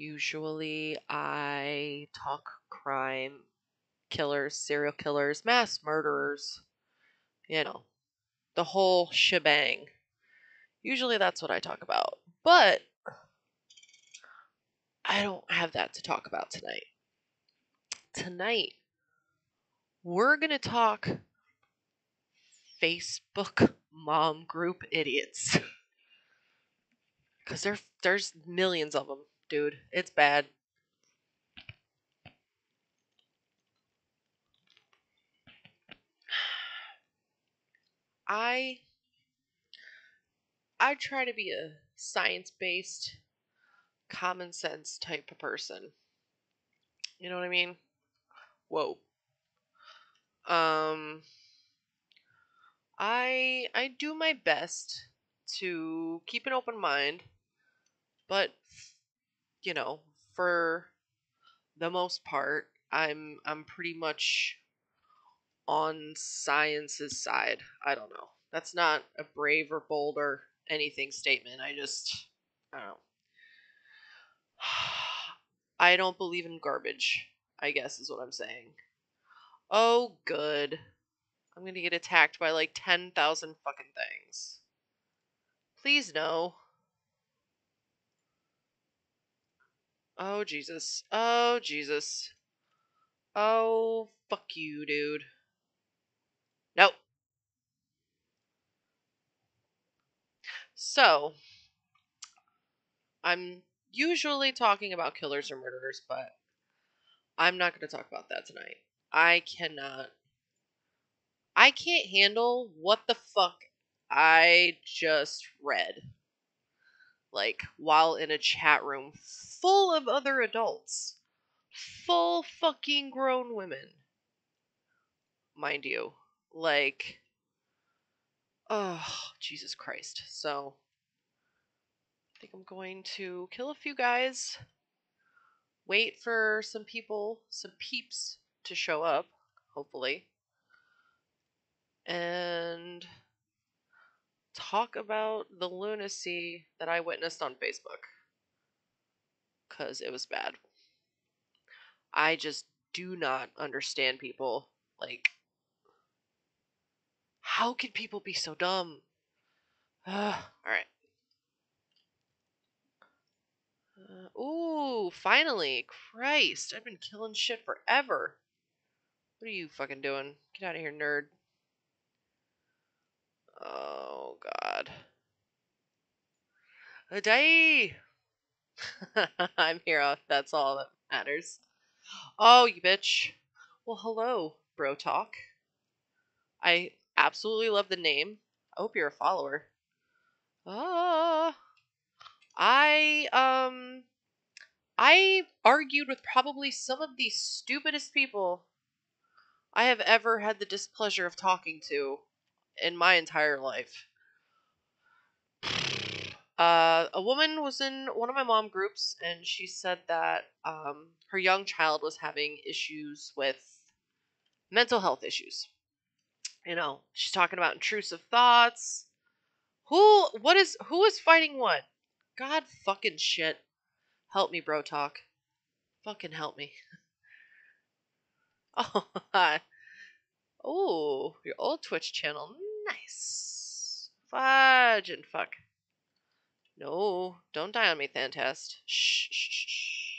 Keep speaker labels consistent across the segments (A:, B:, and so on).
A: Usually I talk crime, killers, serial killers, mass murderers, you know, the whole shebang. Usually that's what I talk about. But I don't have that to talk about tonight. Tonight, we're going to talk Facebook mom group idiots. Because there, there's millions of them, dude. It's bad. I I try to be a science-based common sense type of person. You know what I mean? Whoa. Um I I do my best to keep an open mind, but you know, for the most part, I'm I'm pretty much on science's side. I don't know. That's not a brave or bold or anything statement. I just I don't know. I don't believe in garbage, I guess is what I'm saying. Oh, good. I'm gonna get attacked by like 10,000 fucking things. Please no. Oh, Jesus. Oh, Jesus. Oh, fuck you, dude. Nope. So, I'm usually talking about killers or murderers, but I'm not going to talk about that tonight. I cannot. I can't handle what the fuck I just read. Like, while in a chat room full of other adults. Full fucking grown women. Mind you. Like, oh, Jesus Christ. So, I think I'm going to kill a few guys, wait for some people, some peeps to show up, hopefully, and talk about the lunacy that I witnessed on Facebook. Because it was bad. I just do not understand people. Like, how can people be so dumb? Alright. Uh, ooh, finally. Christ, I've been killing shit forever. What are you fucking doing? Get out of here, nerd. Oh, God. A day! I'm here. That's all that matters. Oh, you bitch. Well, hello, Bro Talk. I absolutely love the name. I hope you're a follower. Ah. I um I argued with probably some of the stupidest people I have ever had the displeasure of talking to in my entire life. Uh, a woman was in one of my mom groups, and she said that um, her young child was having issues with mental health issues. You know, she's talking about intrusive thoughts. Who? What is? Who is fighting what? God fucking shit. Help me, bro. Talk. Fucking help me. oh, hi. Oh, your old Twitch channel. Nice. Fudge and fuck. No, don't die on me, Thantast. Shh, shh, shh.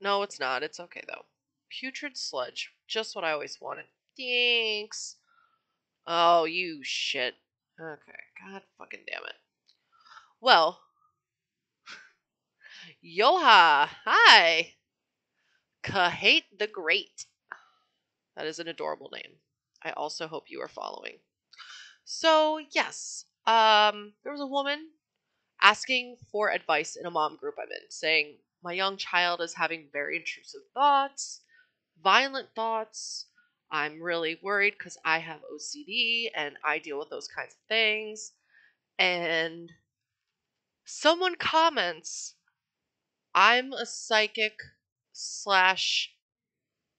A: No, it's not. It's okay, though. Putrid sludge. Just what I always wanted. Thanks. Oh, you shit. Okay. God fucking damn it. Well. Yoha! Hi! Kahate the Great. That is an adorable name. I also hope you are following. So, yes, um, there was a woman asking for advice in a mom group I'm in, saying, My young child is having very intrusive thoughts, violent thoughts. I'm really worried because I have OCD and I deal with those kinds of things. And someone comments, I'm a psychic slash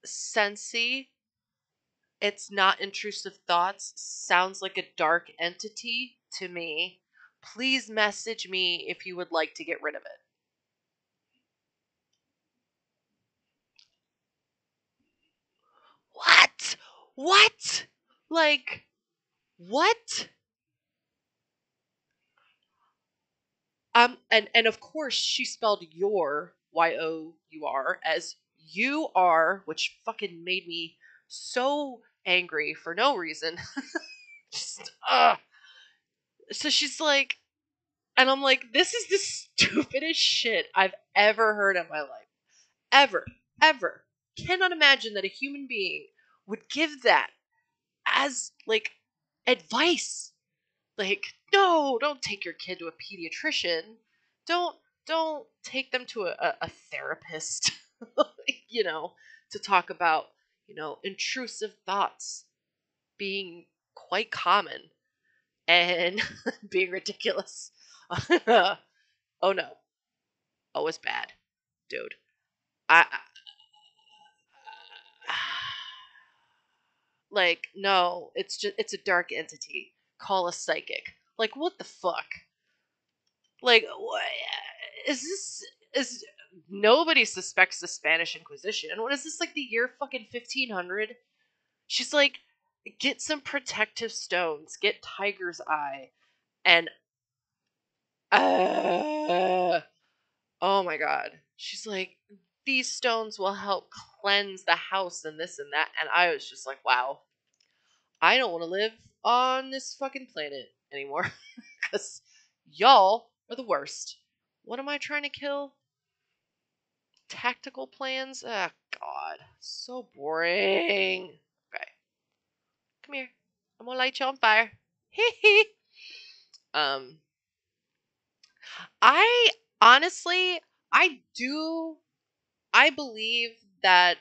A: sensei it's not intrusive thoughts sounds like a dark entity to me. Please message me if you would like to get rid of it. What? What? Like, what? Um, and and of course she spelled your Y O U R as you are, which fucking made me so angry for no reason. Just, ugh. So she's like, and I'm like, this is the stupidest shit I've ever heard in my life. Ever. Ever. Cannot imagine that a human being would give that as, like, advice. Like, no, don't take your kid to a pediatrician. Don't don't take them to a, a, therapist, you know, to talk about, you know, intrusive thoughts being quite common and being ridiculous. oh no. Oh, it's bad, dude. I, I like no, it's just it's a dark entity. Call a psychic. Like what the fuck? Like what is this is nobody suspects the Spanish Inquisition. What is this like the year fucking 1500? She's like get some protective stones, get tiger's eye and uh, oh my god. She's like these stones will help cleanse the house and this and that and I was just like wow. I don't want to live on this fucking planet anymore cuz y'all are the worst. What am I trying to kill? Tactical plans? Ah, oh, God. So boring. Okay. Come here. I'm gonna light you on fire. Hee hee. Um, I honestly, I do, I believe that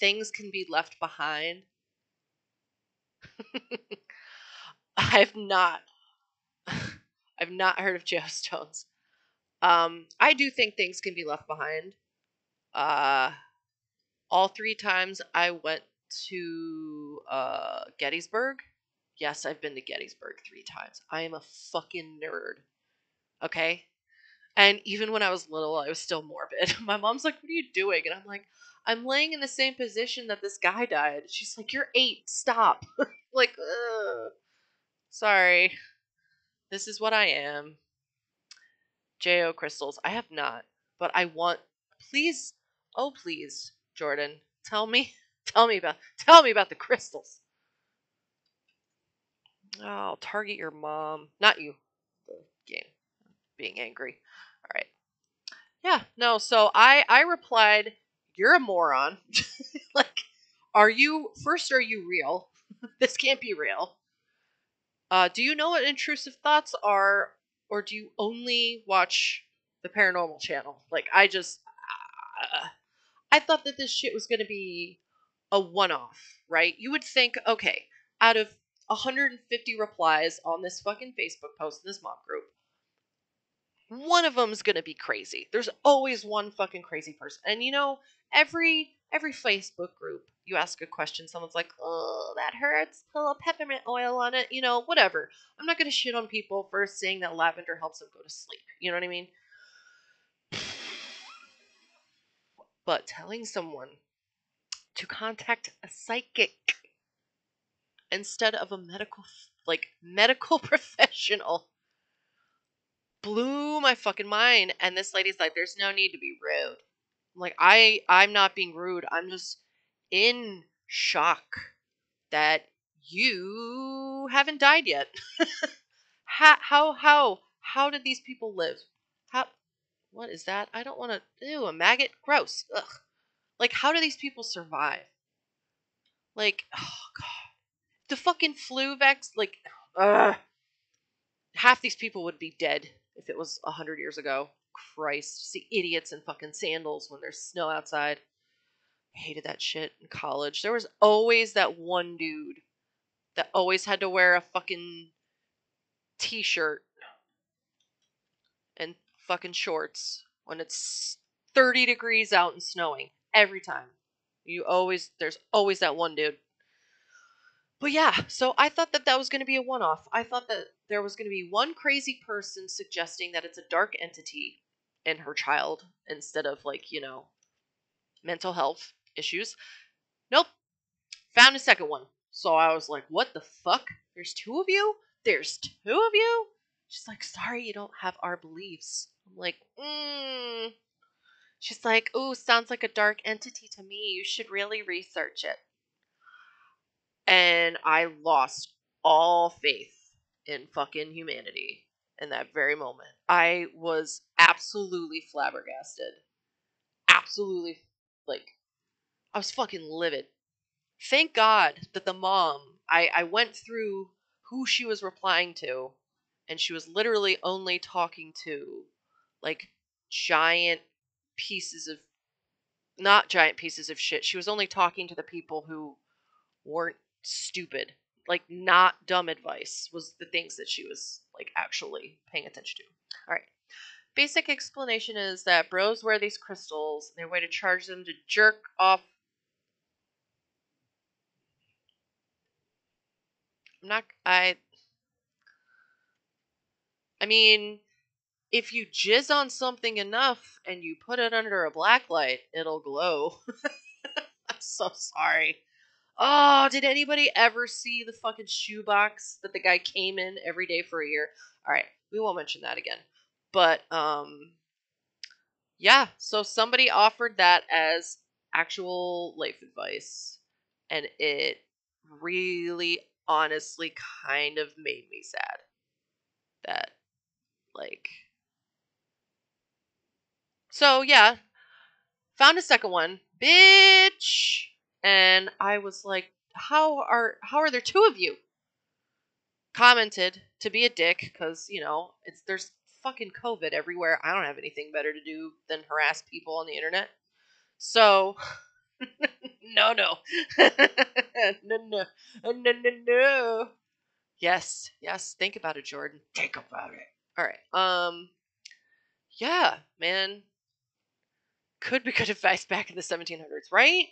A: things can be left behind. I've not, I've not heard of geostones. Um, I do think things can be left behind. Uh, all three times I went to uh, Gettysburg. Yes, I've been to Gettysburg three times. I am a fucking nerd. Okay? And even when I was little, I was still morbid. My mom's like, What are you doing? And I'm like, I'm laying in the same position that this guy died. She's like, You're eight. Stop. like, Ugh. sorry. This is what I am. JO crystals. I have not, but I want. Please, oh please, Jordan, tell me, tell me about, tell me about the crystals. Oh, I'll target your mom, not you. The game, being angry. All right. Yeah, no. So I I replied, "You're a moron." like, are you first? Are you real? this can't be real. Uh, do you know what intrusive thoughts are, or do you only watch the paranormal channel? Like I just uh, I thought that this shit was going to be a one-off, right? You would think, okay, out of 150 replies on this fucking Facebook post in this mob group, one of them's going to be crazy. There's always one fucking crazy person. And you know, every every Facebook group, you ask a question, someone's like, "Oh, that hurts. Put a little peppermint oil on it." You know, whatever. I'm not going to shit on people for saying that lavender helps them go to sleep. You know what I mean? But telling someone to contact a psychic instead of a medical like medical professional blew my fucking mind and this lady's like there's no need to be rude I'm like I I'm not being rude. I'm just in shock that you haven't died yet. how how how how did these people live? How what is that? I don't want to ew a maggot. Gross. Ugh. Like how do these people survive? Like oh god. The fucking flu vex like ugh. half these people would be dead if it was a hundred years ago. Christ, see idiots in fucking sandals when there's snow outside. I hated that shit in college. There was always that one dude that always had to wear a fucking t-shirt and fucking shorts when it's 30 degrees out and snowing every time. You always there's always that one dude. But yeah, so I thought that that was going to be a one-off. I thought that there was going to be one crazy person suggesting that it's a dark entity in her child instead of like, you know, mental health issues. Nope. Found a second one. So I was like, what the fuck? There's two of you? There's two of you? She's like, sorry, you don't have our beliefs. I'm like, mm. She's like, ooh, sounds like a dark entity to me. You should really research it. And I lost all faith in fucking humanity in that very moment. I was absolutely flabbergasted. Absolutely, like, I was fucking livid. Thank God that the mom, I, I went through who she was replying to, and she was literally only talking to, like, giant pieces of, not giant pieces of shit. She was only talking to the people who weren't stupid like not dumb advice was the things that she was like actually paying attention to. All right. Basic explanation is that bros wear these crystals. Their way to charge them to jerk off. I'm not. I. I mean, if you jizz on something enough and you put it under a black light, it'll glow. I'm so sorry. Oh, did anybody ever see the fucking shoebox that the guy came in every day for a year? All right, we won't mention that again. But um yeah, so somebody offered that as actual life advice and it really honestly kind of made me sad that like so yeah found a second one bitch and I was like, "How are how are there two of you?" Commented to be a dick because you know it's there's fucking COVID everywhere. I don't have anything better to do than harass people on the internet. So, no, no, no, no, no, no, no. Yes, yes. Think about it, Jordan. Think about it. All right. Um. Yeah, man. Could be good advice back in the 1700s, right?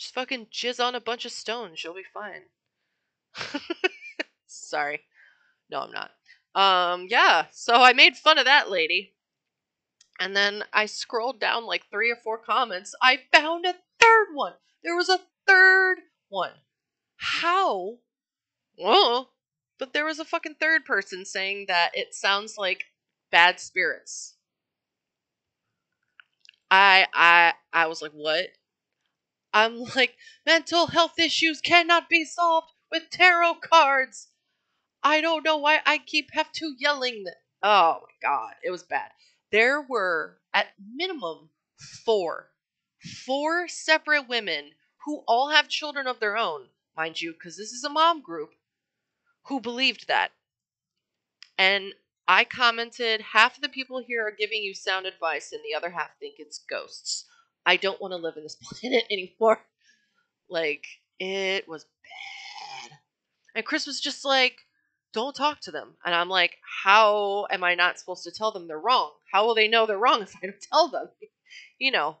A: Just fucking jizz on a bunch of stones. You'll be fine. Sorry. No, I'm not. Um, yeah. So I made fun of that lady. And then I scrolled down like three or four comments. I found a third one. There was a third one. How? Well, but there was a fucking third person saying that it sounds like bad spirits. I I I was like, what? I'm like, mental health issues cannot be solved with tarot cards. I don't know why I keep have to yelling. Oh my god, it was bad. There were at minimum four, four separate women who all have children of their own, mind you, because this is a mom group, who believed that. And I commented, half of the people here are giving you sound advice, and the other half think it's ghosts. I don't want to live in this planet anymore. Like, it was bad. And Chris was just like, don't talk to them. And I'm like, how am I not supposed to tell them they're wrong? How will they know they're wrong if I don't tell them? you know,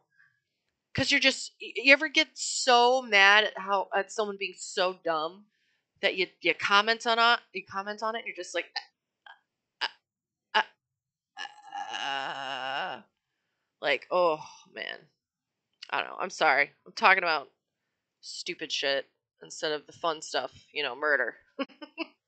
A: because you're just, you ever get so mad at how, at someone being so dumb that you, you comment on it, you comment on it, and you're just like, uh, uh, uh, like, oh man. I don't know. I'm sorry. I'm talking about stupid shit instead of the fun stuff, you know, murder.